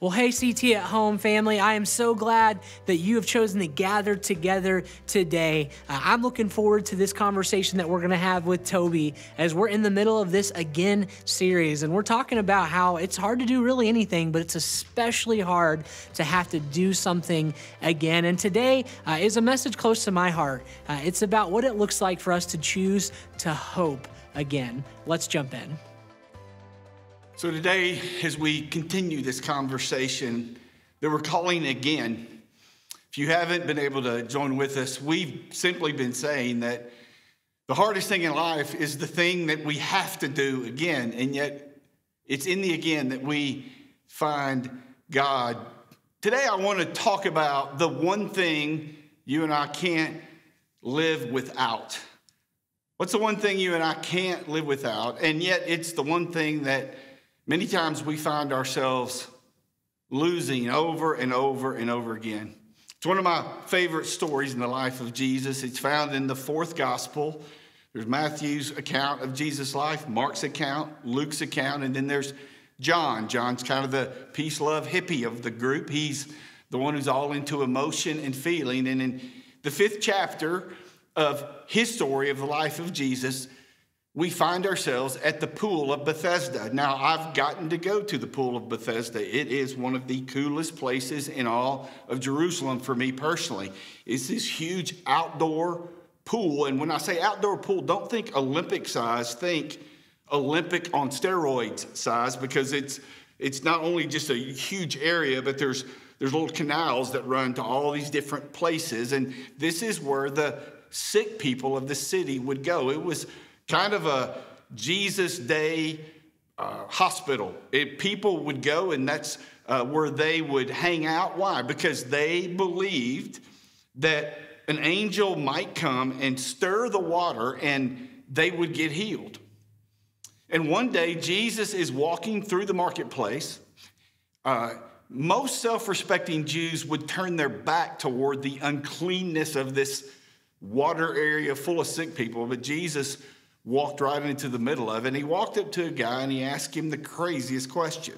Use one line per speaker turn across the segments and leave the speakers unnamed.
Well, hey, CT at home family, I am so glad that you have chosen to gather together today. Uh, I'm looking forward to this conversation that we're going to have with Toby as we're in the middle of this again series. And we're talking about how it's hard to do really anything, but it's especially hard to have to do something again. And today uh, is a message close to my heart. Uh, it's about what it looks like for us to choose to hope again. Let's jump in.
So, today, as we continue this conversation that we're calling again, if you haven't been able to join with us, we've simply been saying that the hardest thing in life is the thing that we have to do again, and yet it's in the again that we find God. Today, I want to talk about the one thing you and I can't live without. What's the one thing you and I can't live without? And yet, it's the one thing that Many times we find ourselves losing over and over and over again. It's one of my favorite stories in the life of Jesus. It's found in the fourth gospel. There's Matthew's account of Jesus' life, Mark's account, Luke's account, and then there's John. John's kind of the peace, love hippie of the group. He's the one who's all into emotion and feeling. And in the fifth chapter of his story of the life of Jesus, we find ourselves at the pool of Bethesda. Now, I've gotten to go to the pool of Bethesda. It is one of the coolest places in all of Jerusalem for me personally. It's this huge outdoor pool. And when I say outdoor pool, don't think Olympic size, think Olympic on steroids size because it's it's not only just a huge area, but there's there's little canals that run to all these different places. And this is where the sick people of the city would go. It was kind of a Jesus Day uh, hospital. It, people would go, and that's uh, where they would hang out. Why? Because they believed that an angel might come and stir the water and they would get healed. And one day, Jesus is walking through the marketplace. Uh, most self respecting Jews would turn their back toward the uncleanness of this water area full of sick people, but Jesus walked right into the middle of it. And he walked up to a guy and he asked him the craziest question.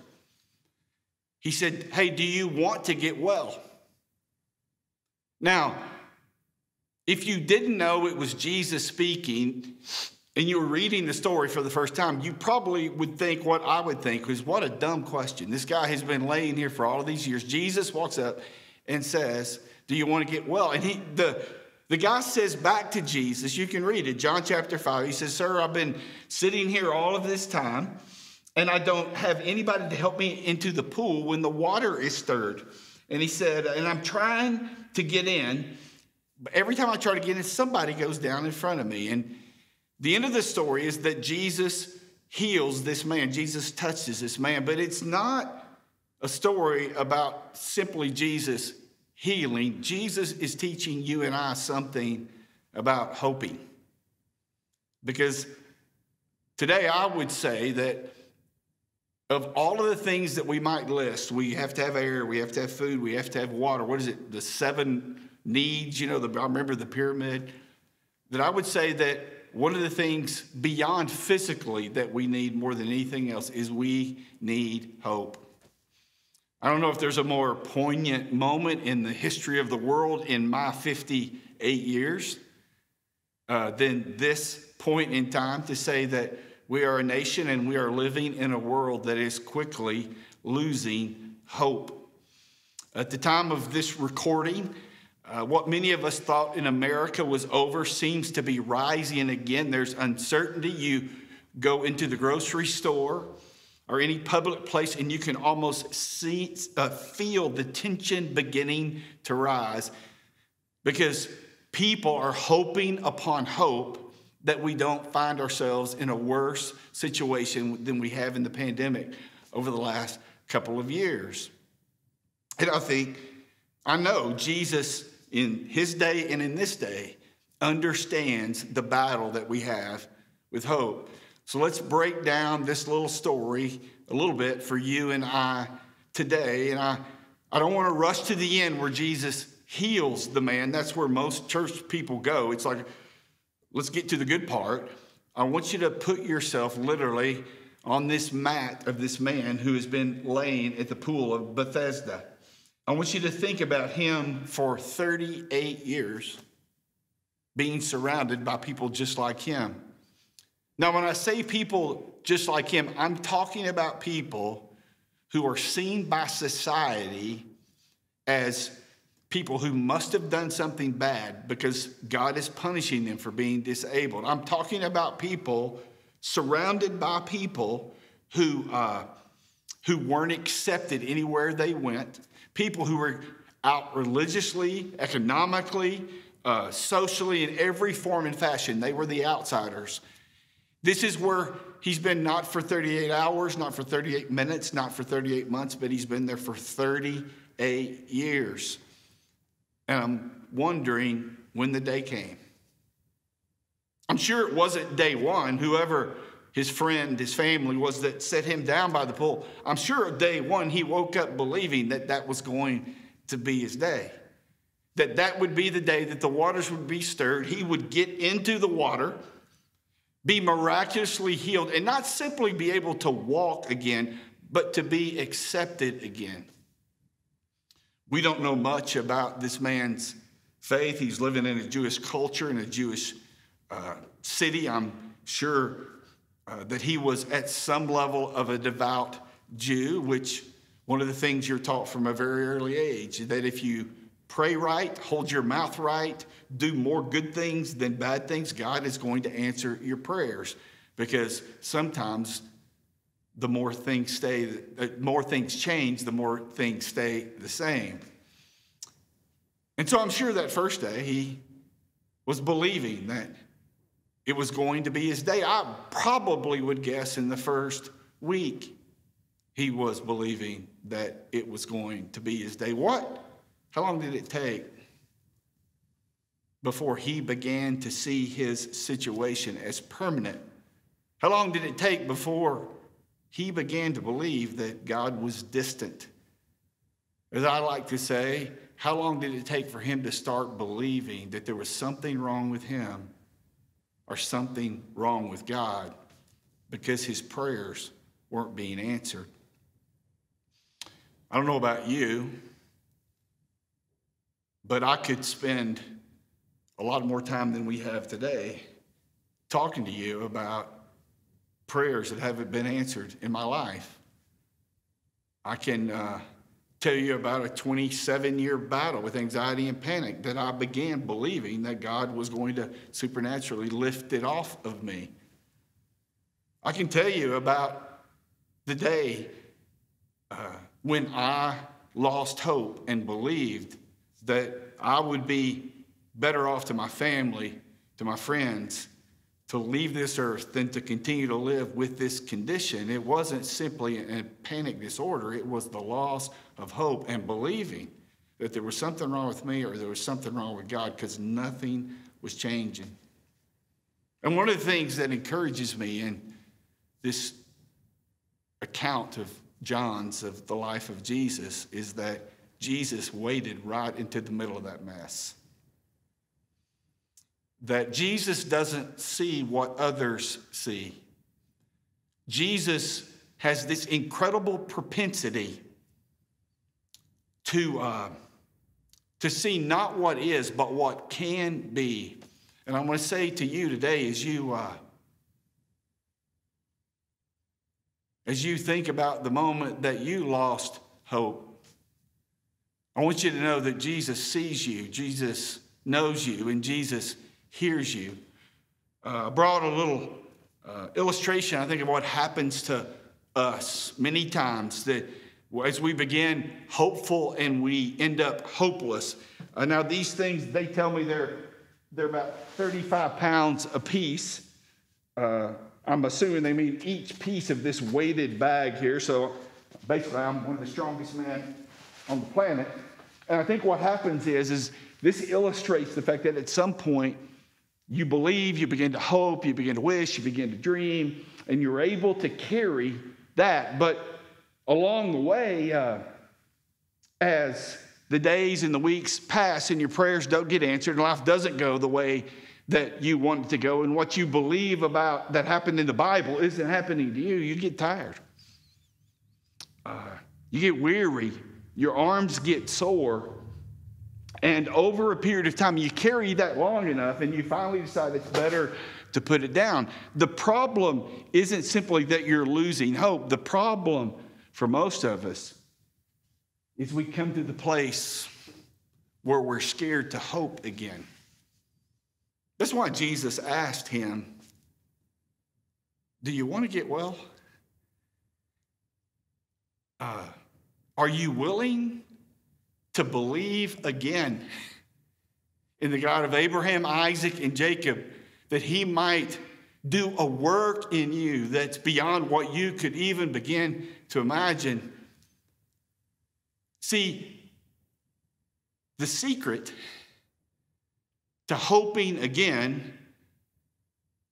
He said, Hey, do you want to get well? Now, if you didn't know it was Jesus speaking and you were reading the story for the first time, you probably would think what I would think was what a dumb question. This guy has been laying here for all of these years. Jesus walks up and says, Do you want to get well? And he, the, the guy says back to Jesus, you can read it, John chapter 5. He says, Sir, I've been sitting here all of this time, and I don't have anybody to help me into the pool when the water is stirred. And he said, And I'm trying to get in, but every time I try to get in, somebody goes down in front of me. And the end of the story is that Jesus heals this man, Jesus touches this man, but it's not a story about simply Jesus healing, Jesus is teaching you and I something about hoping. Because today I would say that of all of the things that we might list, we have to have air, we have to have food, we have to have water. What is it? The seven needs, you know, the, I remember the pyramid. That I would say that one of the things beyond physically that we need more than anything else is we need hope. I don't know if there's a more poignant moment in the history of the world in my 58 years uh, than this point in time to say that we are a nation and we are living in a world that is quickly losing hope. At the time of this recording, uh, what many of us thought in America was over seems to be rising again. There's uncertainty. You go into the grocery store, or any public place, and you can almost see, uh, feel the tension beginning to rise because people are hoping upon hope that we don't find ourselves in a worse situation than we have in the pandemic over the last couple of years. And I think, I know Jesus in his day and in this day understands the battle that we have with hope. So let's break down this little story a little bit for you and I today. And I, I don't want to rush to the end where Jesus heals the man. That's where most church people go. It's like, let's get to the good part. I want you to put yourself literally on this mat of this man who has been laying at the pool of Bethesda. I want you to think about him for 38 years being surrounded by people just like him. Now, when I say people just like him, I'm talking about people who are seen by society as people who must have done something bad because God is punishing them for being disabled. I'm talking about people surrounded by people who, uh, who weren't accepted anywhere they went, people who were out religiously, economically, uh, socially, in every form and fashion. They were the outsiders. This is where he's been not for 38 hours, not for 38 minutes, not for 38 months, but he's been there for 38 years. And I'm wondering when the day came. I'm sure it wasn't day one, whoever his friend, his family was that set him down by the pool. I'm sure day one he woke up believing that that was going to be his day. That that would be the day that the waters would be stirred. He would get into the water, be miraculously healed, and not simply be able to walk again, but to be accepted again. We don't know much about this man's faith. He's living in a Jewish culture, in a Jewish uh, city. I'm sure uh, that he was at some level of a devout Jew, which one of the things you're taught from a very early age that if you pray right, hold your mouth right, do more good things than bad things, God is going to answer your prayers. Because sometimes the more things stay, the more things change, the more things stay the same. And so I'm sure that first day he was believing that it was going to be his day. I probably would guess in the first week he was believing that it was going to be his day. What? How long did it take before he began to see his situation as permanent? How long did it take before he began to believe that God was distant? As I like to say, how long did it take for him to start believing that there was something wrong with him or something wrong with God because his prayers weren't being answered? I don't know about you, but I could spend a lot more time than we have today talking to you about prayers that haven't been answered in my life. I can uh, tell you about a 27 year battle with anxiety and panic that I began believing that God was going to supernaturally lift it off of me. I can tell you about the day uh, when I lost hope and believed that I would be better off to my family, to my friends, to leave this earth than to continue to live with this condition. It wasn't simply a panic disorder, it was the loss of hope and believing that there was something wrong with me or there was something wrong with God because nothing was changing. And one of the things that encourages me in this account of John's of the life of Jesus is that Jesus waded right into the middle of that mess that Jesus doesn't see what others see. Jesus has this incredible propensity to, uh, to see not what is, but what can be. And I want to say to you today, as you, uh, as you think about the moment that you lost hope, I want you to know that Jesus sees you, Jesus knows you, and Jesus hears you. Uh, I brought a little uh, illustration, I think, of what happens to us many times that as we begin hopeful and we end up hopeless. Uh, now, these things, they tell me they're, they're about 35 pounds a piece. Uh, I'm assuming they mean each piece of this weighted bag here. So basically, I'm one of the strongest men on the planet. And I think what happens is, is this illustrates the fact that at some point, you believe, you begin to hope, you begin to wish, you begin to dream, and you're able to carry that. But along the way, uh, as the days and the weeks pass and your prayers don't get answered and life doesn't go the way that you want it to go and what you believe about that happened in the Bible isn't happening to you, you get tired. Uh, you get weary. Your arms get sore. And over a period of time, you carry that long enough and you finally decide it's better to put it down. The problem isn't simply that you're losing hope. The problem for most of us is we come to the place where we're scared to hope again. That's why Jesus asked him, Do you want to get well? Uh, are you willing to believe again in the God of Abraham, Isaac, and Jacob that he might do a work in you that's beyond what you could even begin to imagine? See, the secret to hoping again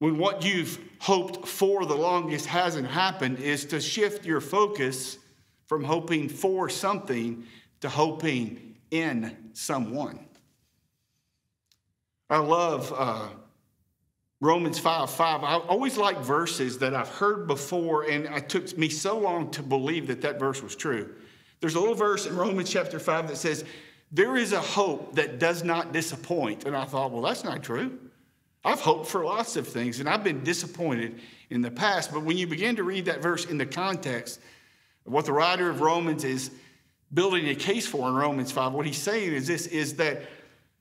when what you've hoped for the longest hasn't happened is to shift your focus from hoping for something to hoping in someone. I love uh, Romans 5 5. I always like verses that I've heard before, and it took me so long to believe that that verse was true. There's a little verse in Romans chapter 5 that says, There is a hope that does not disappoint. And I thought, well, that's not true. I've hoped for lots of things, and I've been disappointed in the past. But when you begin to read that verse in the context, what the writer of Romans is building a case for in Romans 5, what he's saying is this is that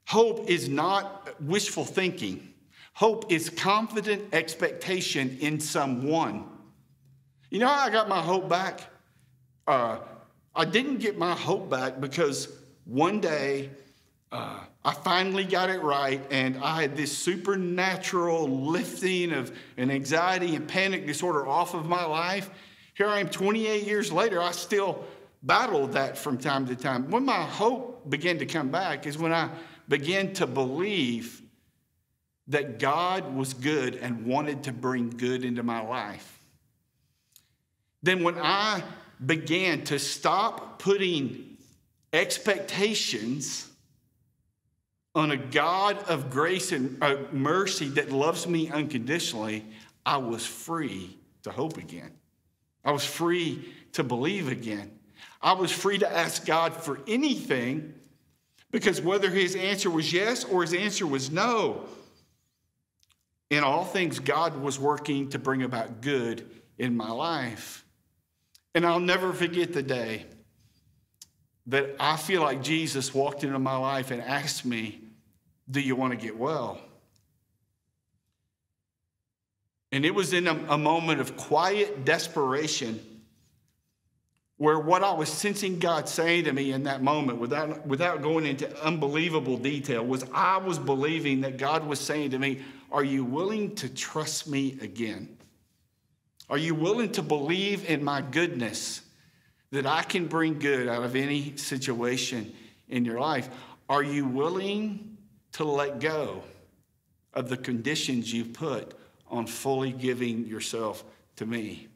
hope is not wishful thinking. Hope is confident expectation in someone. You know how I got my hope back? Uh, I didn't get my hope back because one day uh, I finally got it right and I had this supernatural lifting of an anxiety and panic disorder off of my life. Here I am 28 years later, I still battle that from time to time. When my hope began to come back is when I began to believe that God was good and wanted to bring good into my life. Then, when I began to stop putting expectations on a God of grace and uh, mercy that loves me unconditionally, I was free to hope again. I was free to believe again. I was free to ask God for anything because whether his answer was yes or his answer was no, in all things, God was working to bring about good in my life. And I'll never forget the day that I feel like Jesus walked into my life and asked me, Do you want to get well? And it was in a, a moment of quiet desperation where what I was sensing God saying to me in that moment, without, without going into unbelievable detail, was I was believing that God was saying to me, Are you willing to trust me again? Are you willing to believe in my goodness that I can bring good out of any situation in your life? Are you willing to let go of the conditions you've put on fully giving yourself to me?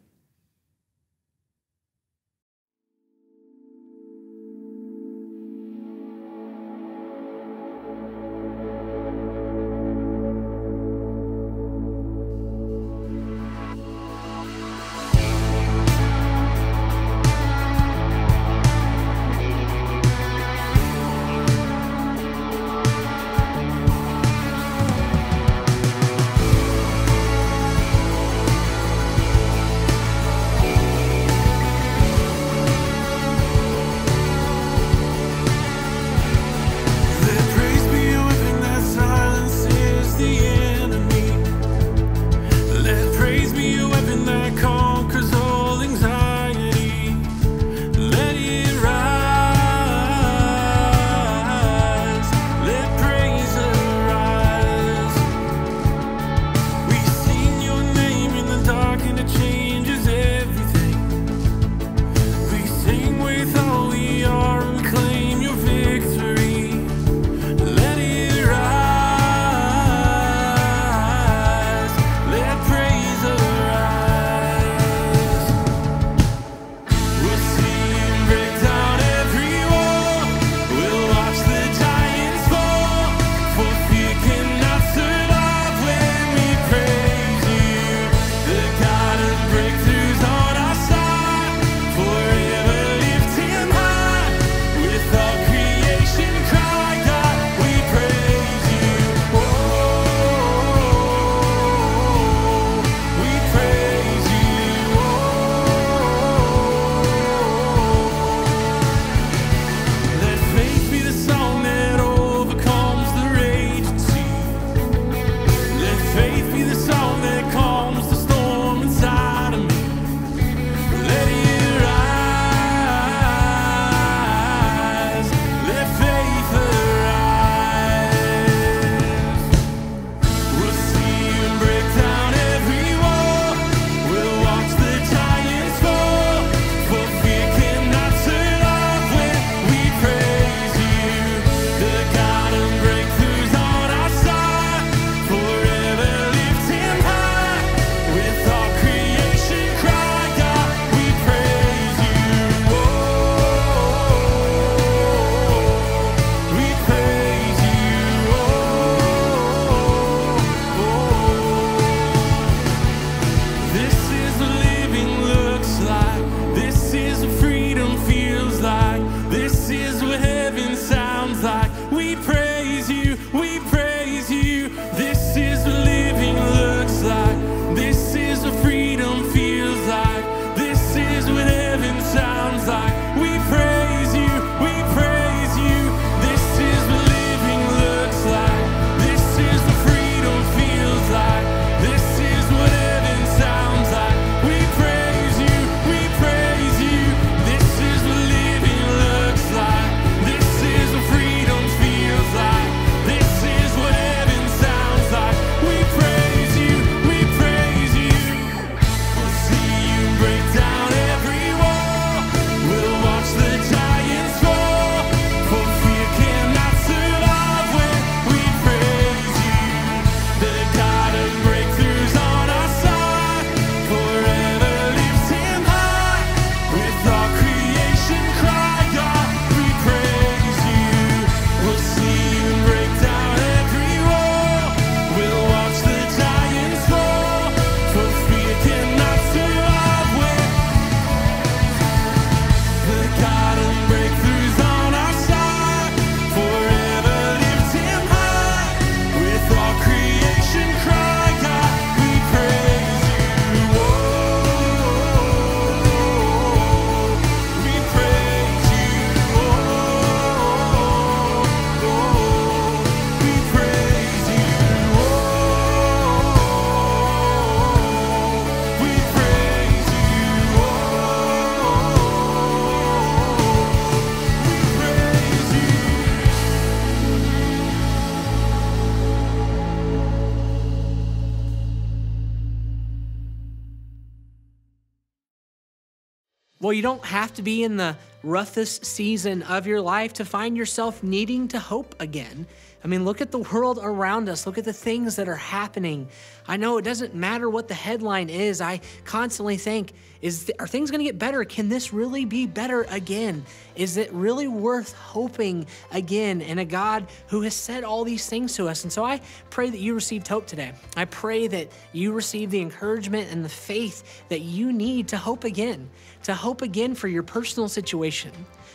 Well, you don't have to be in the roughest season of your life to find yourself needing to hope again. I mean, look at the world around us. Look at the things that are happening. I know it doesn't matter what the headline is. I constantly think, is are things going to get better? Can this really be better again? Is it really worth hoping again in a God who has said all these things to us? And so I pray that you received hope today. I pray that you receive the encouragement and the faith that you need to hope again, to hope again for your personal situation,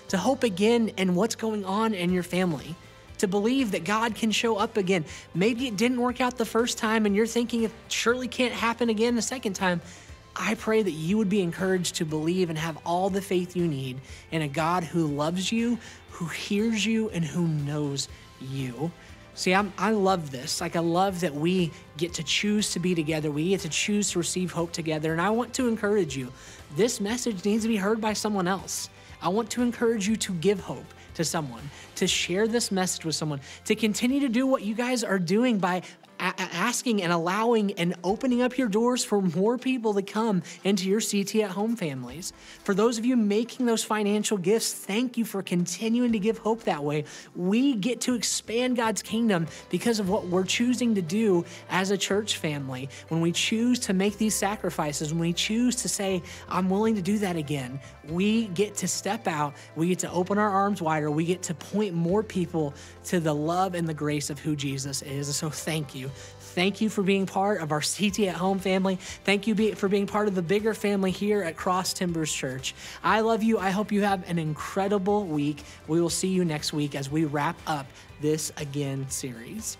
to hope again in what's going on in your family to believe that God can show up again. Maybe it didn't work out the first time and you're thinking it surely can't happen again the second time. I pray that you would be encouraged to believe and have all the faith you need in a God who loves you, who hears you, and who knows you. See, I'm, i love this. Like, I love that we get to choose to be together. We get to choose to receive hope together. And I want to encourage you this message needs to be heard by someone else. I want to encourage you to give hope to someone, to share this message with someone, to continue to do what you guys are doing by asking and allowing and opening up your doors for more people to come into your CT at home families. For those of you making those financial gifts, thank you for continuing to give hope that way. We get to expand God's kingdom because of what we're choosing to do as a church family. When we choose to make these sacrifices, when we choose to say, I'm willing to do that again, we get to step out, we get to open our arms wider, we get to point more people to the love and the grace of who Jesus is. So thank you. Thank you for being part of our CT at Home family. Thank you for being part of the bigger family here at Cross Timbers Church. I love you. I hope you have an incredible week. We will see you next week as we wrap up this Again series.